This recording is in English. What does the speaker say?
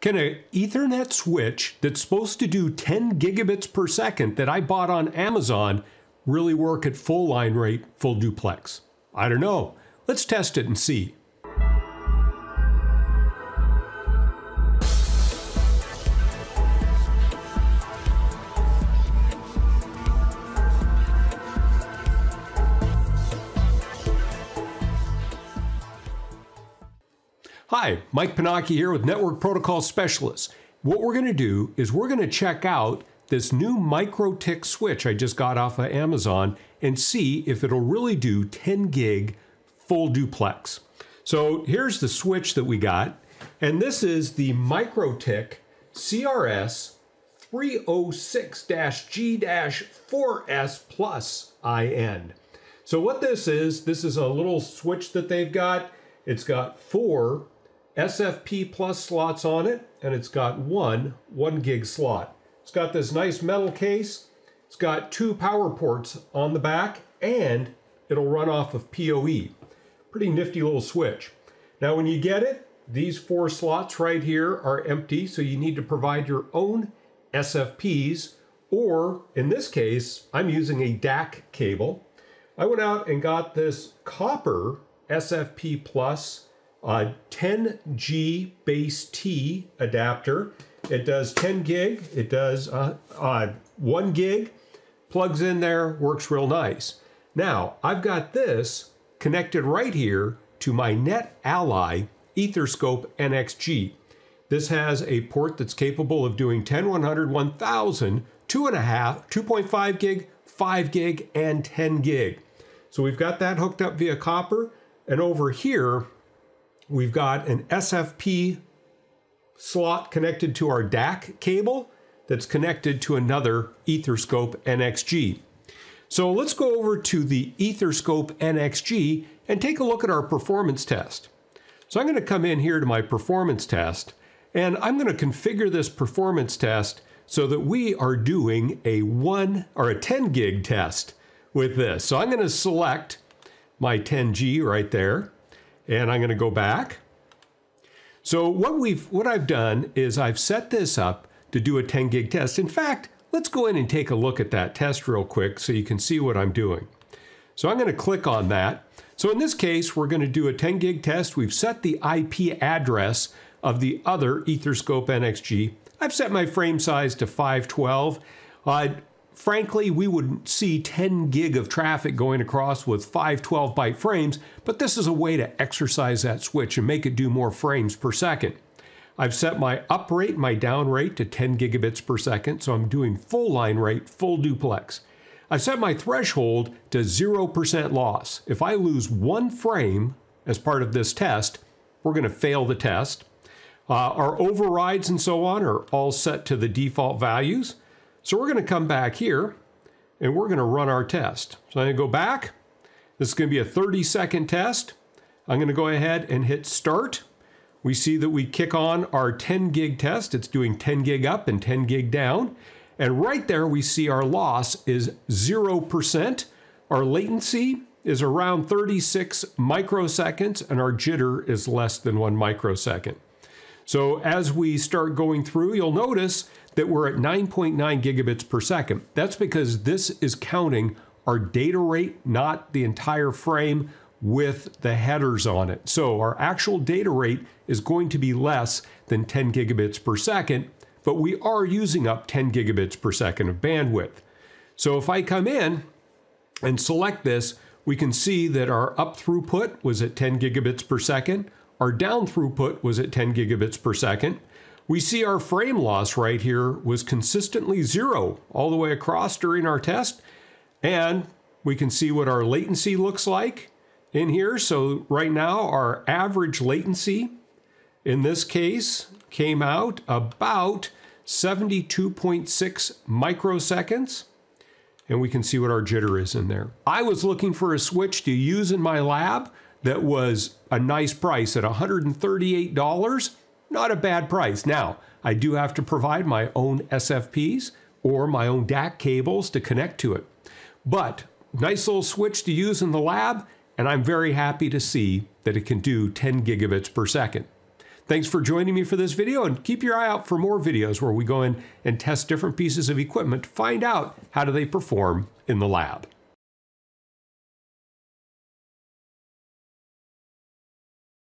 Can an Ethernet switch that's supposed to do 10 gigabits per second that I bought on Amazon really work at full line rate, full duplex? I don't know. Let's test it and see. Hi, Mike Pennacchi here with Network Protocol Specialists. What we're going to do is we're going to check out this new MikroTik switch I just got off of Amazon and see if it'll really do 10 gig full duplex. So here's the switch that we got, and this is the MikroTik CRS 306-G-4S Plus IN. So what this is, this is a little switch that they've got. It's got four SFP plus slots on it, and it's got one 1 gig slot. It's got this nice metal case. It's got two power ports on the back, and it'll run off of PoE. Pretty nifty little switch. Now when you get it, these four slots right here are empty, so you need to provide your own SFPs, or in this case, I'm using a DAC cable. I went out and got this copper SFP Plus a 10G base T adapter. It does 10 gig, it does uh, uh, 1 gig, plugs in there, works real nice. Now, I've got this connected right here to my NetAlly Etherscope NXG. This has a port that's capable of doing 10, 100, 1000, 2.5, 2.5 gig, 5 gig, and 10 gig. So we've got that hooked up via copper. And over here, We've got an SFP slot connected to our DAC cable that's connected to another Etherscope NXG. So let's go over to the Etherscope NXG and take a look at our performance test. So I'm going to come in here to my performance test and I'm going to configure this performance test so that we are doing a 1 or a 10 gig test with this. So I'm going to select my 10G right there and I'm going to go back. So what we've what I've done is I've set this up to do a 10 gig test. In fact, let's go in and take a look at that test real quick so you can see what I'm doing. So I'm going to click on that. So in this case, we're going to do a 10 gig test. We've set the IP address of the other Etherscope NXG. I've set my frame size to 512. Uh, Frankly, we would see 10 gig of traffic going across with 5 12 byte frames, but this is a way to exercise that switch and make it do more frames per second. I've set my up rate, my down rate to 10 gigabits per second, so I'm doing full line rate, full duplex. I've set my threshold to 0% loss. If I lose one frame as part of this test, we're going to fail the test. Uh, our overrides and so on are all set to the default values. So we're going to come back here and we're going to run our test. So I'm going to go back. This is going to be a 30 second test. I'm going to go ahead and hit start. We see that we kick on our 10 gig test. It's doing 10 gig up and 10 gig down. And right there we see our loss is 0%. Our latency is around 36 microseconds and our jitter is less than one microsecond. So as we start going through, you'll notice that we're at 9.9 gigabits per second. That's because this is counting our data rate, not the entire frame with the headers on it. So our actual data rate is going to be less than 10 gigabits per second, but we are using up 10 gigabits per second of bandwidth. So if I come in and select this, we can see that our up throughput was at 10 gigabits per second, our down throughput was at 10 gigabits per second, we see our frame loss right here was consistently zero all the way across during our test. And we can see what our latency looks like in here. So right now our average latency in this case came out about 72.6 microseconds. And we can see what our jitter is in there. I was looking for a switch to use in my lab that was a nice price at $138 not a bad price. Now, I do have to provide my own SFPs or my own DAC cables to connect to it. But nice little switch to use in the lab, and I'm very happy to see that it can do 10 gigabits per second. Thanks for joining me for this video and keep your eye out for more videos where we go in and test different pieces of equipment to find out how do they perform in the lab.